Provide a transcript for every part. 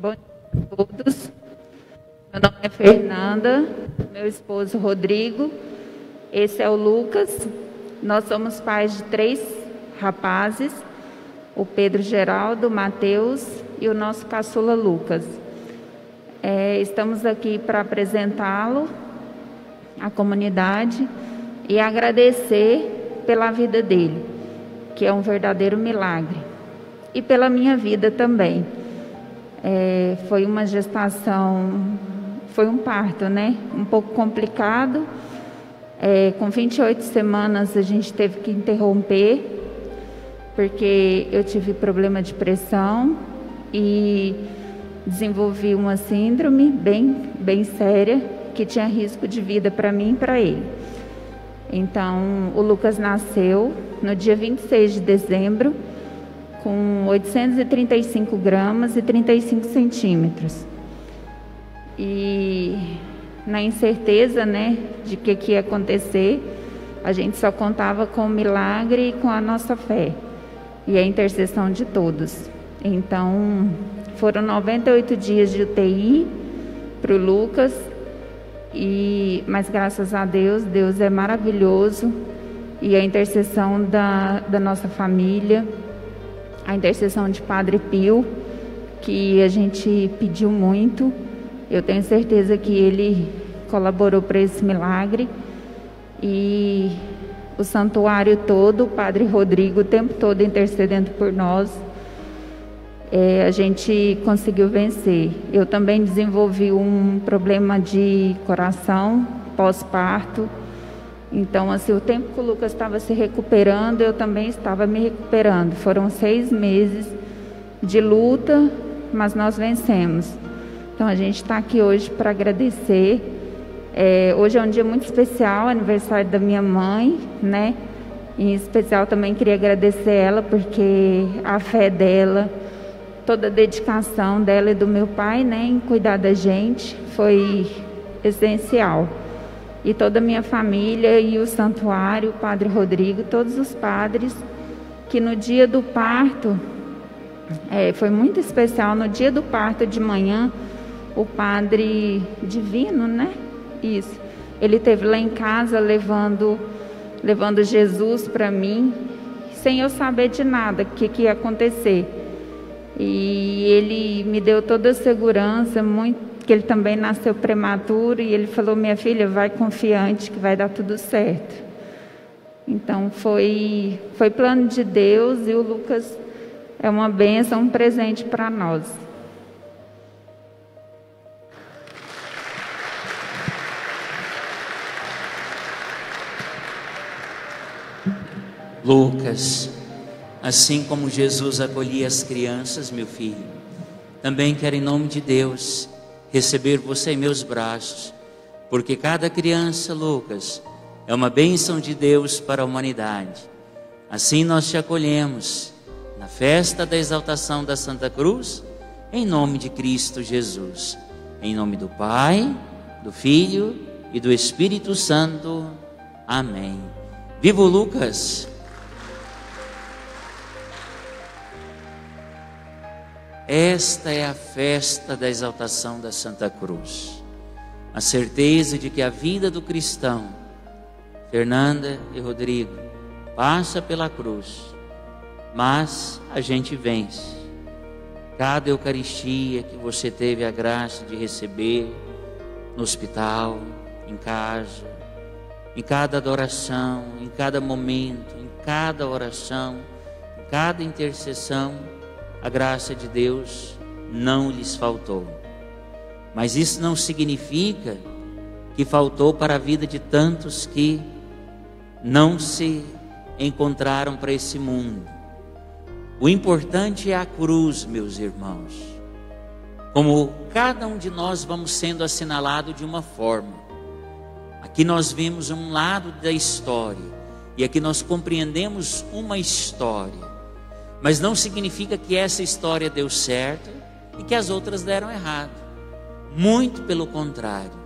Bom dia a todos. Meu nome é Fernanda, meu esposo Rodrigo, esse é o Lucas. Nós somos pais de três rapazes, o Pedro Geraldo, o Matheus e o nosso caçula Lucas. É, estamos aqui para apresentá-lo à comunidade e agradecer pela vida dele, que é um verdadeiro milagre, e pela minha vida também. É, foi uma gestação, foi um parto, né? Um pouco complicado. É, com 28 semanas a gente teve que interromper, porque eu tive problema de pressão e desenvolvi uma síndrome bem, bem séria, que tinha risco de vida para mim e para ele. Então, o Lucas nasceu no dia 26 de dezembro com 835 gramas e 35 centímetros. E na incerteza, né, de que, que ia acontecer, a gente só contava com o milagre e com a nossa fé e a intercessão de todos. Então, foram 98 dias de UTI para o Lucas, e, mas graças a Deus, Deus é maravilhoso e a intercessão da, da nossa família a intercessão de Padre Pio, que a gente pediu muito. Eu tenho certeza que ele colaborou para esse milagre. E o santuário todo, o Padre Rodrigo, o tempo todo intercedendo por nós. É, a gente conseguiu vencer. Eu também desenvolvi um problema de coração pós-parto então, assim, o tempo que o Lucas estava se recuperando, eu também estava me recuperando. Foram seis meses de luta, mas nós vencemos. Então, a gente está aqui hoje para agradecer. É, hoje é um dia muito especial, aniversário da minha mãe, né? Em especial também queria agradecer ela, porque a fé dela, toda a dedicação dela e do meu pai, né, em cuidar da gente, foi essencial e toda a minha família e o santuário, o Padre Rodrigo, todos os padres, que no dia do parto, é, foi muito especial, no dia do parto de manhã, o Padre Divino, né? Isso. Ele teve lá em casa levando, levando Jesus para mim, sem eu saber de nada, o que, que ia acontecer. E ele me deu toda a segurança, muito que ele também nasceu prematuro e ele falou: Minha filha, vai confiante que vai dar tudo certo. Então foi, foi plano de Deus e o Lucas é uma benção, um presente para nós. Lucas, assim como Jesus acolhia as crianças, meu filho, também quero em nome de Deus receber você em meus braços, porque cada criança, Lucas, é uma bênção de Deus para a humanidade. Assim nós te acolhemos na festa da exaltação da Santa Cruz, em nome de Cristo Jesus. Em nome do Pai, do Filho e do Espírito Santo. Amém. Viva o Lucas! Esta é a festa da exaltação da Santa Cruz. A certeza de que a vida do cristão, Fernanda e Rodrigo, passa pela cruz, mas a gente vence. Cada Eucaristia que você teve a graça de receber no hospital, em casa, em cada adoração, em cada momento, em cada oração, em cada intercessão, a graça de Deus não lhes faltou. Mas isso não significa que faltou para a vida de tantos que não se encontraram para esse mundo. O importante é a cruz, meus irmãos. Como cada um de nós vamos sendo assinalado de uma forma. Aqui nós vimos um lado da história e aqui nós compreendemos uma história. Mas não significa que essa história deu certo e que as outras deram errado. Muito pelo contrário.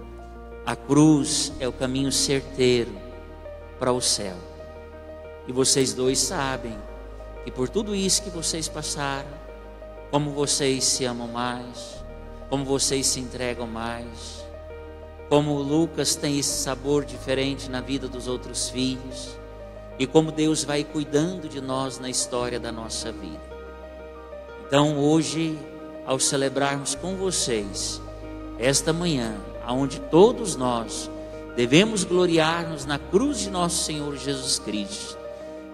A cruz é o caminho certeiro para o céu. E vocês dois sabem que por tudo isso que vocês passaram, como vocês se amam mais, como vocês se entregam mais, como Lucas tem esse sabor diferente na vida dos outros filhos e como Deus vai cuidando de nós na história da nossa vida. Então, hoje, ao celebrarmos com vocês esta manhã, aonde todos nós devemos gloriar-nos na cruz de nosso Senhor Jesus Cristo,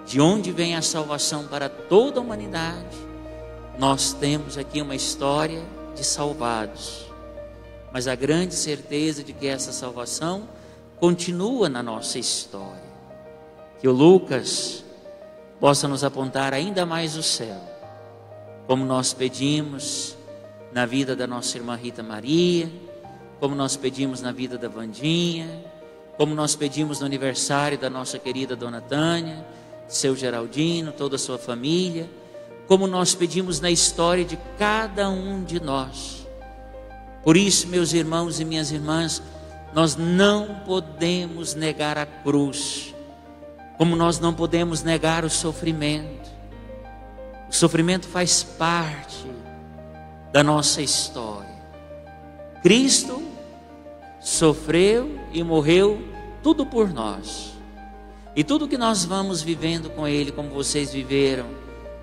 de onde vem a salvação para toda a humanidade. Nós temos aqui uma história de salvados, mas a grande certeza de que essa salvação continua na nossa história. Que o Lucas possa nos apontar ainda mais o céu, como nós pedimos na vida da nossa irmã Rita Maria, como nós pedimos na vida da Vandinha, como nós pedimos no aniversário da nossa querida Dona Tânia seu Geraldino, toda a sua família, como nós pedimos na história de cada um de nós. Por isso, meus irmãos e minhas irmãs, nós não podemos negar a cruz, como nós não podemos negar o sofrimento. O sofrimento faz parte da nossa história. Cristo sofreu e morreu tudo por nós. E tudo que nós vamos vivendo com Ele, como vocês viveram,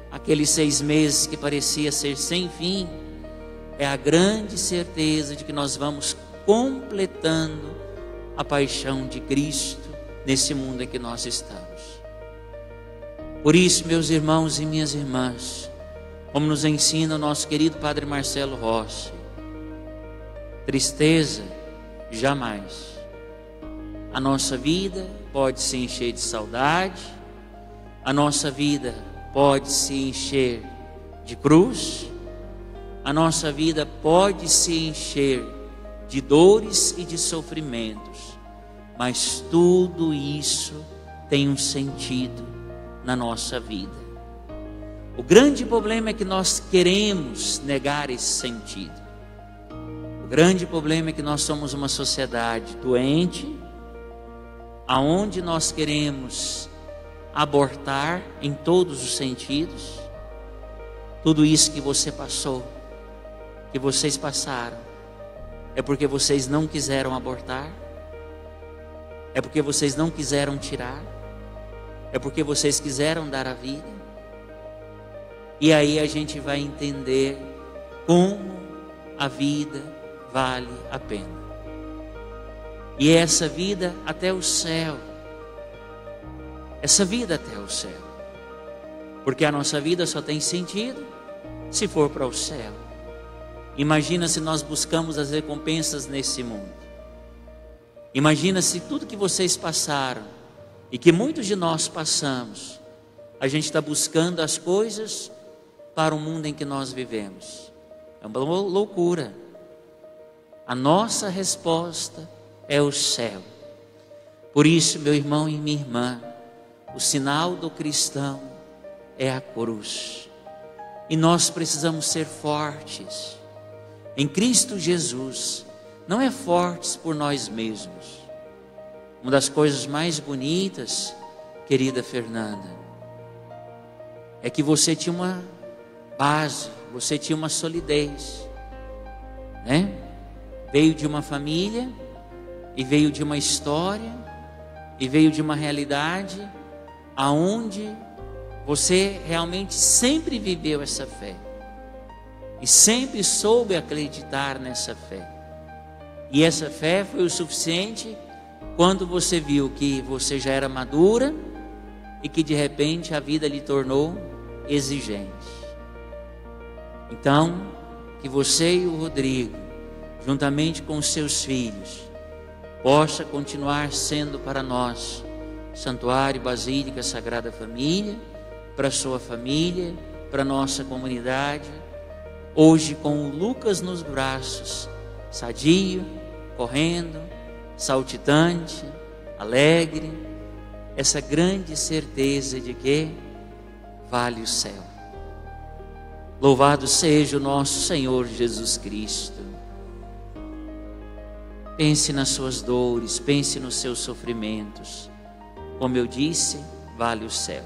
aqueles seis meses que parecia ser sem fim, é a grande certeza de que nós vamos completando a paixão de Cristo nesse mundo em que nós estamos. Por isso, meus irmãos e minhas irmãs, como nos ensina o nosso querido Padre Marcelo Rossi, tristeza jamais. A nossa vida pode se encher de saudade, a nossa vida pode se encher de cruz, a nossa vida pode se encher de dores e de sofrimentos, mas tudo isso tem um sentido na nossa vida. O grande problema é que nós queremos negar esse sentido. O grande problema é que nós somos uma sociedade doente, aonde nós queremos abortar em todos os sentidos, tudo isso que você passou, que vocês passaram, é porque vocês não quiseram abortar, é porque vocês não quiseram tirar, é porque vocês quiseram dar a vida. E aí a gente vai entender como a vida vale a pena e essa vida até o céu. Essa vida até o céu. Porque a nossa vida só tem sentido se for para o céu. Imagina se nós buscamos as recompensas nesse mundo. Imagina se tudo que vocês passaram e que muitos de nós passamos, a gente está buscando as coisas para o mundo em que nós vivemos. É uma loucura. A nossa resposta é o céu. Por isso, meu irmão e minha irmã, o sinal do cristão é a cruz. E nós precisamos ser fortes em Cristo Jesus, não é fortes por nós mesmos. Uma das coisas mais bonitas, querida Fernanda, é que você tinha uma base, você tinha uma solidez, né? Veio de uma família e veio de uma história e veio de uma realidade aonde você realmente sempre viveu essa fé e sempre soube acreditar nessa fé. E essa fé foi o suficiente quando você viu que você já era madura e que de repente a vida lhe tornou exigente. Então, que você e o Rodrigo, juntamente com seus filhos, possa continuar sendo para nós santuário, basílica, sagrada família, para sua família, para nossa comunidade. Hoje com o Lucas nos braços, sadio, correndo, saltitante, alegre, essa grande certeza de que vale o céu. Louvado seja o nosso Senhor Jesus Cristo Pense nas suas dores, pense nos seus sofrimentos. Como eu disse, vale o céu.